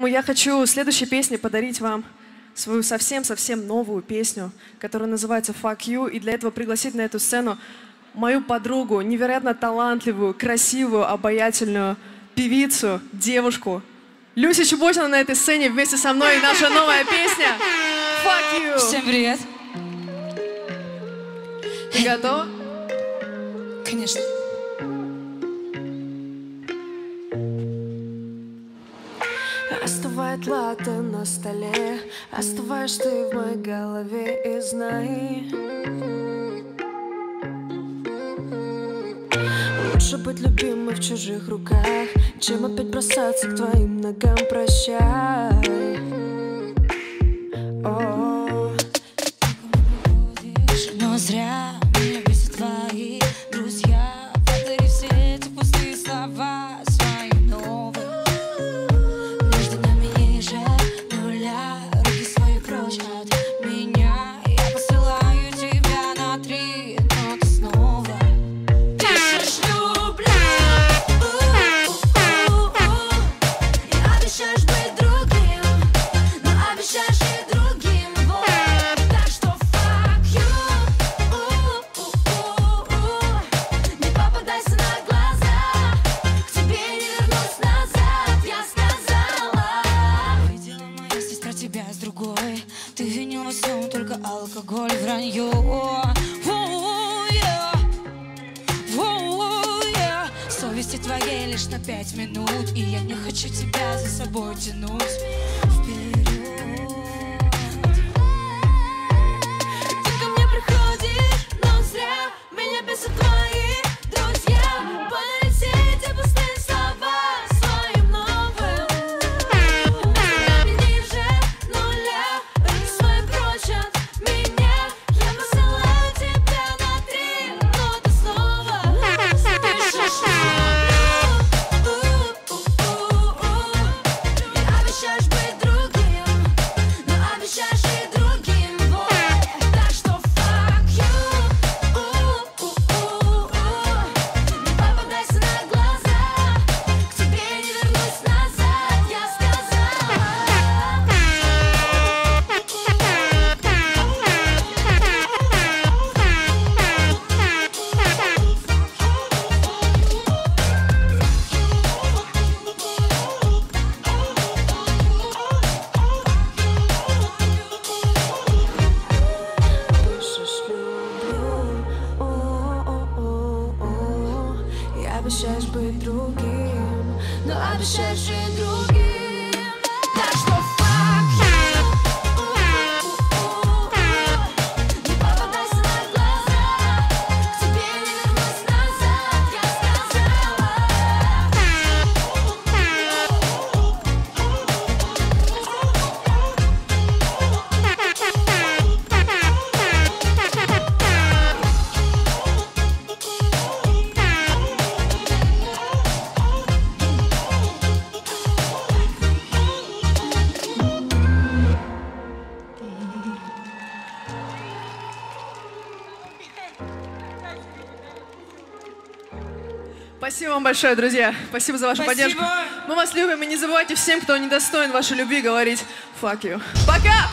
Я хочу следующей песней подарить вам свою совсем-совсем новую песню, которая называется «Fuck You», и для этого пригласить на эту сцену мою подругу, невероятно талантливую, красивую, обаятельную певицу, девушку. Люся Чеботина на этой сцене вместе со мной, и наша новая песня «Fuck You». Всем привет. Ты готова? Конечно. Остывает латте на столе Остываешь ты в моей голове и знай. Лучше быть любимой в чужих руках Чем опять бросаться к твоим ногам Прощай. О, Но зря только алкоголь вранье Совести твоей лишь на пять минут И я не хочу тебя за собой тянуть И обещаешь быть другим Но обещаешь и другим Спасибо вам большое, друзья. Спасибо за вашу Спасибо. поддержку. Мы вас любим и не забывайте всем, кто недостоин вашей любви, говорить «fuck you». Пока!